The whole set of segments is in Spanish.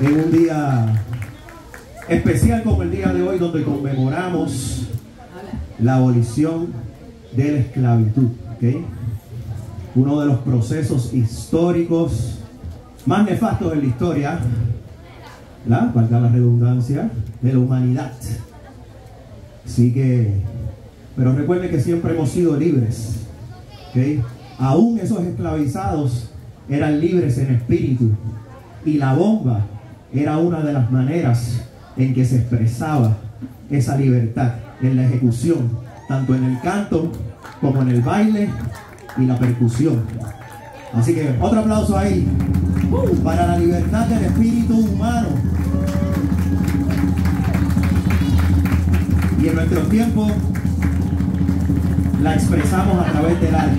en un día especial como el día de hoy, donde conmemoramos la abolición de la esclavitud. ¿okay? Uno de los procesos históricos más nefastos en la historia, ¿la? valga la redundancia, de la humanidad. Así que, pero recuerden que siempre hemos sido libres. ¿okay? Aún esos esclavizados eran libres en espíritu. Y la bomba era una de las maneras en que se expresaba esa libertad en la ejecución, tanto en el canto como en el baile y la percusión. Así que otro aplauso ahí para la libertad del espíritu humano. Y en nuestro tiempo la expresamos a través del arte.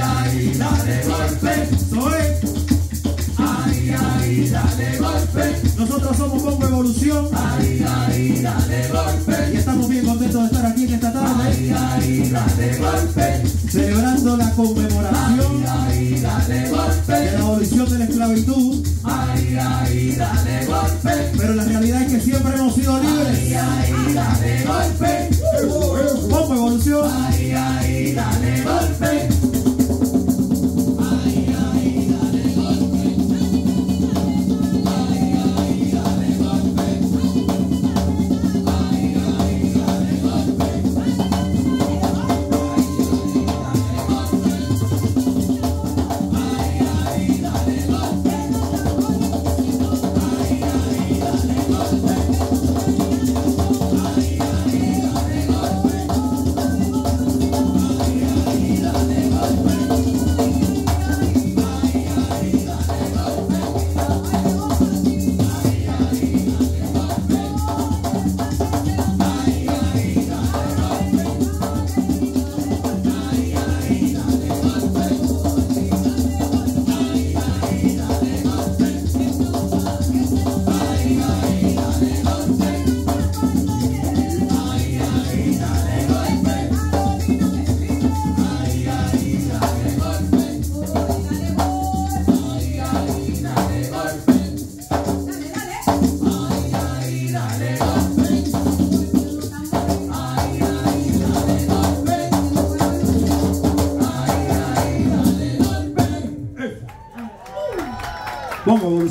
ay, ay, dale golpe. Soy. Ay, ay, dale golpe. Nosotros somos Pongo Evolución. Ay, ay, dale golpe. Y estamos bien contentos de estar aquí en esta tarde. Ay, ay, dale golpe. Celebrando la conmemoración. Ay, ay, dale golpe. De la abolición de la esclavitud. Ay, ay, dale golpe. Pero la realidad es que siempre hemos sido libres. Ay, ay, dale golpe. Pongo Evolución. Ay, ay, dale golpe.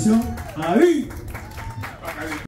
Evolución. Ahí.